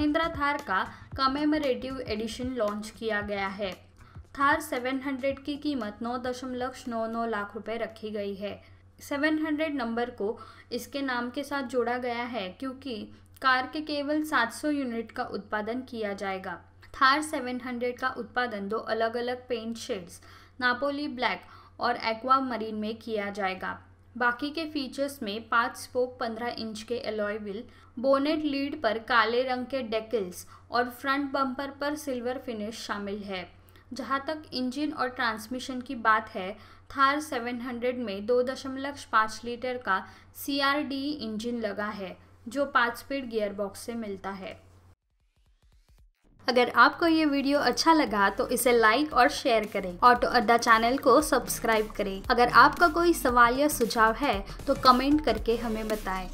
थार का commemorative edition launch किया गया है। थार 700 की कीमत नौ दशमलव नौ नौ लाख रुपए रखी गई है। 700 नंबर को इसके नाम के साथ जोड़ा गया है क्योंकि कार के केवल 700 यूनिट का उत्पादन किया जाएगा। थार 700 का उत्पादन दो अलग अलग पेंट शेड्स नापोली ब्लैक और एक्वा मरीन में किया जाएगा। बाकी के फीचर्स में पाँच स्पोक 15 इंच के एलॉय व्हील बोनेट लीड पर काले रंग के डेकल्स और फ्रंट बम्पर पर सिल्वर फिनिश शामिल है। जहाँ तक इंजन और ट्रांसमिशन की बात है, थार 700 में दो दशमलव पाँच लीटर का सी इंजन लगा है, जो पाँच स्पीड गियर बॉक्स से मिलता है। अगर आपको ये वीडियो अच्छा लगा तो इसे लाइक और शेयर करें। ऑटो अड्डा चैनल को सब्सक्राइब करें। अगर आपका कोई सवाल या सुझाव है तो कमेंट करके हमें बताएँ।